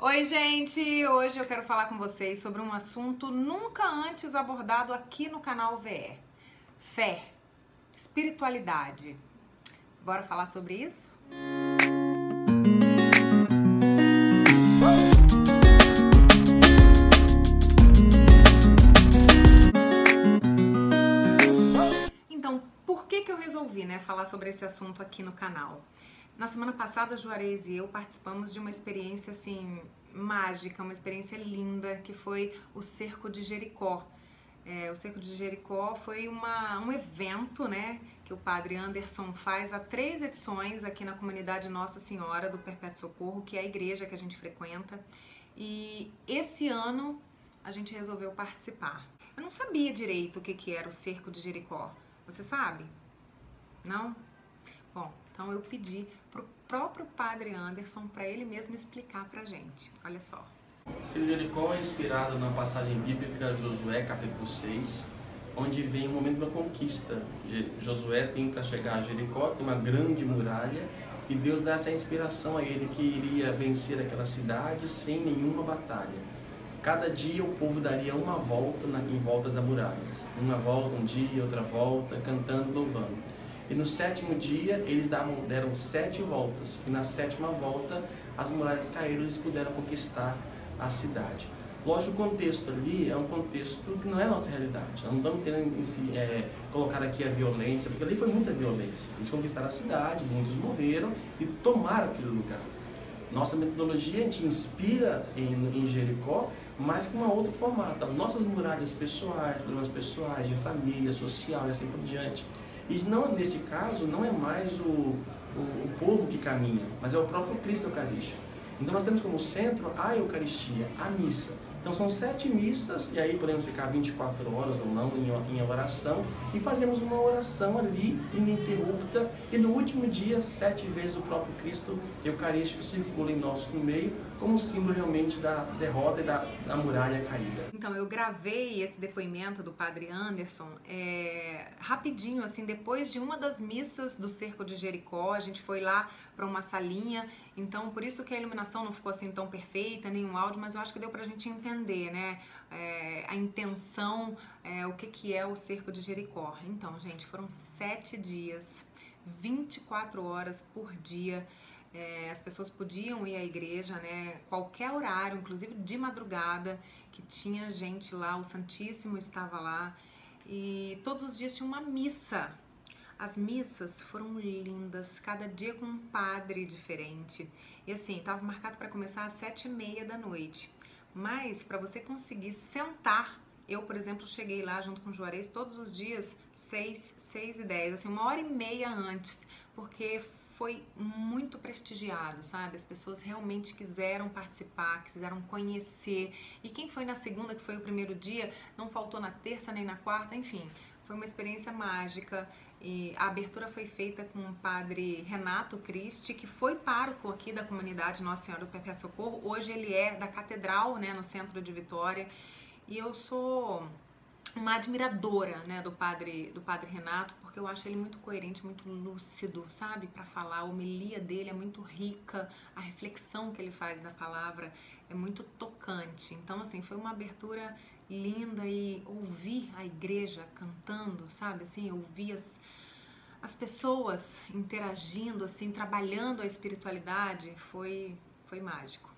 Oi, gente! Hoje eu quero falar com vocês sobre um assunto nunca antes abordado aqui no canal VR: fé, espiritualidade. Bora falar sobre isso? Então, por que, que eu resolvi né, falar sobre esse assunto aqui no canal? Na semana passada, Juarez e eu participamos de uma experiência assim mágica, uma experiência linda, que foi o Cerco de Jericó. É, o Cerco de Jericó foi uma, um evento, né, que o Padre Anderson faz há três edições aqui na comunidade Nossa Senhora do Perpétuo Socorro, que é a igreja que a gente frequenta. E esse ano a gente resolveu participar. Eu não sabia direito o que, que era o Cerco de Jericó. Você sabe? Não? Bom, então eu pedi pro próprio Padre Anderson para ele mesmo explicar pra gente. Olha só. Ciro Jericó é inspirado na passagem bíblica Josué capítulo 6, onde vem o momento da conquista. Josué tem para chegar a Jericó, tem uma grande muralha, e Deus dá essa inspiração a ele que iria vencer aquela cidade sem nenhuma batalha. Cada dia o povo daria uma volta em voltas das muralhas. Uma volta um dia, outra volta, cantando, louvando. E no sétimo dia eles davam, deram sete voltas. E na sétima volta as muralhas caíram e eles puderam conquistar a cidade. Lógico, o contexto ali é um contexto que não é a nossa realidade. Nós não estamos querendo si, é, colocar aqui a violência, porque ali foi muita violência. Eles conquistaram a cidade, muitos morreram e tomaram aquele lugar. Nossa metodologia gente inspira em, em Jericó, mas com uma outro formato. As nossas muralhas pessoais, problemas pessoais, de família, social e assim por diante. E não, nesse caso, não é mais o, o, o povo que caminha, mas é o próprio Cristo Eucarístico. Então nós temos como centro a Eucaristia, a missa. Então são sete missas, e aí podemos ficar 24 horas ou não em, oração, e fazemos uma oração ali, ininterrupta, e no último dia, sete vezes o próprio Cristo Eucarístico circula em nosso meio, como símbolo realmente da derrota e da, da muralha caída. Então, eu gravei esse depoimento do Padre Anderson é, rapidinho, assim, depois de uma das missas do Cerco de Jericó, a gente foi lá para uma salinha, então por isso que a iluminação não ficou assim tão perfeita, nenhum áudio, mas eu acho que deu pra gente entender, né, é, a intenção, é, o que que é o Cerco de Jericó. Então, gente, foram sete dias, 24 horas por dia, é, as pessoas podiam ir à igreja, né? Qualquer horário, inclusive de madrugada, que tinha gente lá, o Santíssimo estava lá. E todos os dias tinha uma missa. As missas foram lindas, cada dia com um padre diferente. E assim, estava marcado para começar às sete e meia da noite. Mas para você conseguir sentar, eu, por exemplo, cheguei lá junto com o Juarez todos os dias, seis, seis e dez, assim, uma hora e meia antes, porque foi muito prestigiado, sabe? As pessoas realmente quiseram participar, quiseram conhecer. E quem foi na segunda, que foi o primeiro dia, não faltou na terça nem na quarta, enfim. Foi uma experiência mágica e a abertura foi feita com o padre Renato Cristi, que foi pároco aqui da comunidade Nossa Senhora do Perpétuo Socorro. Hoje ele é da Catedral, né, no centro de Vitória. E eu sou uma admiradora, né, do padre do padre Renato, porque eu acho ele muito coerente, muito lúcido, sabe, para falar. A homilia dele é muito rica, a reflexão que ele faz da palavra é muito tocante. Então, assim, foi uma abertura linda e ouvir a igreja cantando, sabe, assim, ouvir as as pessoas interagindo, assim, trabalhando a espiritualidade, foi foi mágico.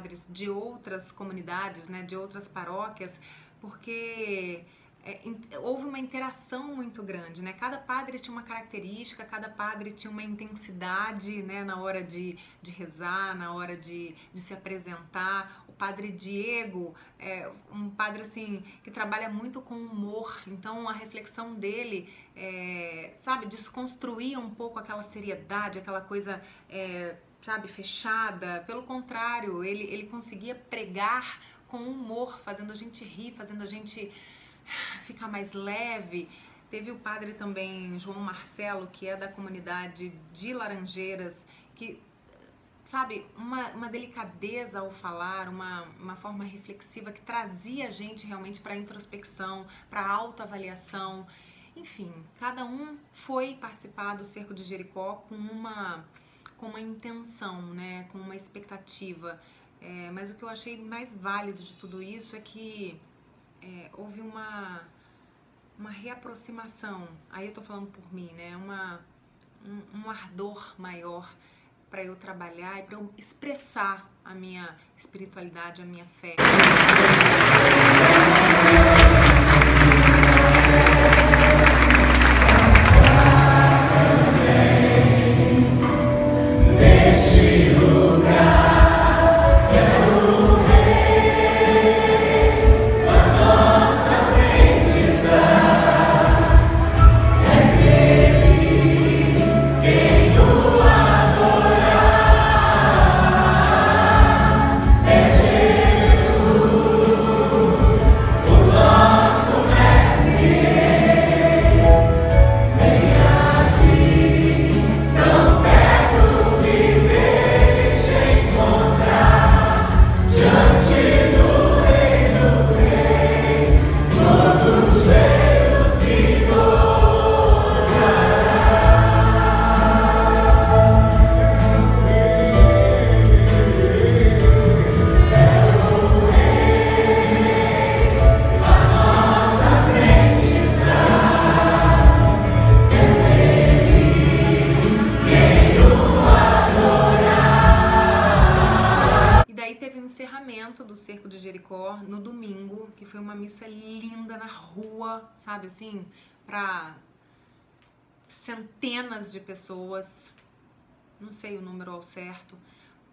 Padres de outras comunidades, né, de outras paróquias, porque é, houve uma interação muito grande, né? Cada padre tinha uma característica, cada padre tinha uma intensidade, né? Na hora de, de rezar, na hora de, de se apresentar. O padre Diego é um padre, assim, que trabalha muito com humor. Então, a reflexão dele, é, sabe? Desconstruía um pouco aquela seriedade, aquela coisa... É, sabe, fechada. Pelo contrário, ele, ele conseguia pregar com humor, fazendo a gente rir, fazendo a gente ficar mais leve. Teve o padre também, João Marcelo, que é da comunidade de Laranjeiras, que, sabe, uma, uma delicadeza ao falar, uma, uma forma reflexiva que trazia a gente realmente para introspecção, para autoavaliação. Enfim, cada um foi participar do Cerco de Jericó com uma, com uma intenção, né, com uma expectativa. É, mas o que eu achei mais válido de tudo isso é que é, houve uma uma reaproximação. Aí eu tô falando por mim, né? Uma, um, um ardor maior para eu trabalhar e para eu expressar a minha espiritualidade, a minha fé. No domingo, que foi uma missa linda na rua, sabe assim, para centenas de pessoas, não sei o número ao certo,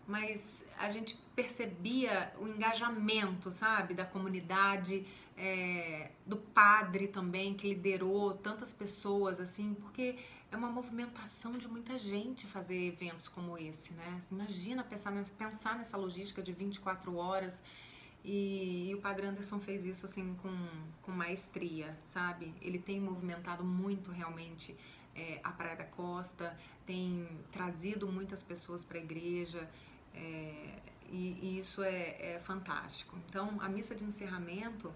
mas a gente percebia o engajamento, sabe, da comunidade, é, do padre também, que liderou tantas pessoas, assim, porque é uma movimentação de muita gente fazer eventos como esse, né? Imagina pensar nessa, pensar nessa logística de 24 horas e, e, o Padre Anderson fez isso assim com, com maestria, sabe? Ele tem movimentado muito realmente é, a Praia da Costa, tem trazido muitas pessoas para a igreja é, e, e, isso é, é, fantástico. Então, a missa de encerramento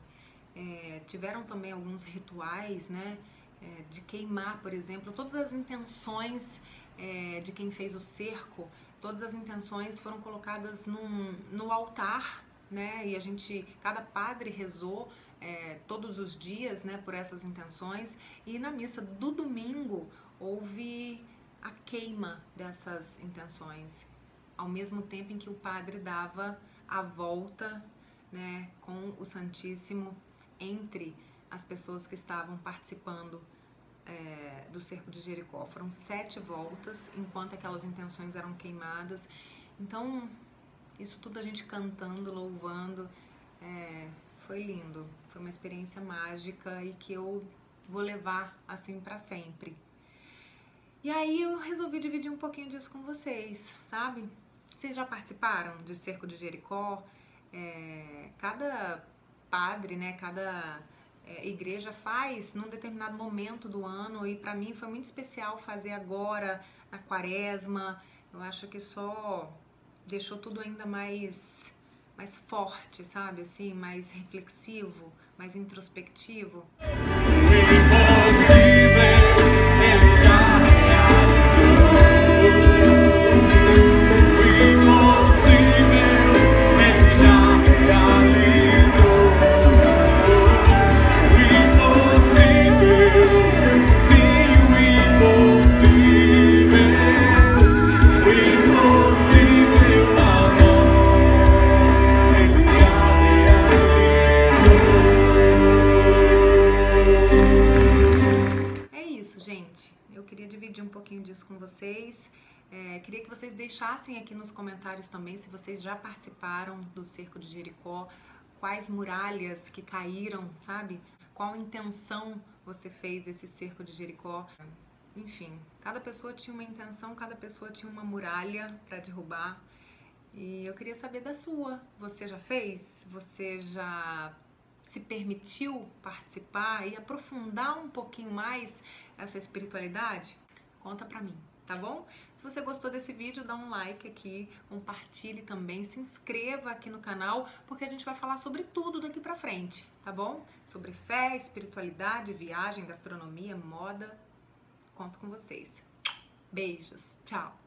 é, tiveram também alguns rituais, né? É, de queimar, por exemplo, todas as intenções é, de quem fez o cerco, todas as intenções foram colocadas num, no altar né? E a gente, cada padre rezou é, todos os dias, né, por essas intenções. E na missa do domingo houve a queima dessas intenções, ao mesmo tempo em que o padre dava a volta, né, com o Santíssimo entre as pessoas que estavam participando é, do cerco de Jericó. Foram sete voltas enquanto aquelas intenções eram queimadas. Então isso tudo a gente cantando, louvando, é, foi lindo. Foi uma experiência mágica e que eu vou levar assim para sempre. E aí eu resolvi dividir um pouquinho disso com vocês, sabe? Vocês já participaram de Cerco de Jericó? É, cada padre, né, cada é, igreja faz num determinado momento do ano e para mim foi muito especial fazer agora na quaresma. Eu acho que só deixou tudo ainda mais mais forte, sabe? Assim, mais reflexivo, mais introspectivo. Deixassem aqui nos comentários também se vocês já participaram do cerco de Jericó, quais muralhas que caíram, sabe? Qual intenção você fez esse cerco de Jericó? enfim, cada pessoa tinha uma intenção, cada pessoa tinha uma muralha para derrubar. E eu queria saber da sua. Você já fez? Você já se permitiu participar e aprofundar um pouquinho mais essa espiritualidade? Conta pra mim, tá bom? Se você gostou desse vídeo, dá um like aqui, compartilhe também, se inscreva aqui no canal, porque a gente vai falar sobre tudo daqui pra frente, tá bom? Sobre fé, espiritualidade, viagem, gastronomia, moda. Conto com vocês. Beijos. Tchau.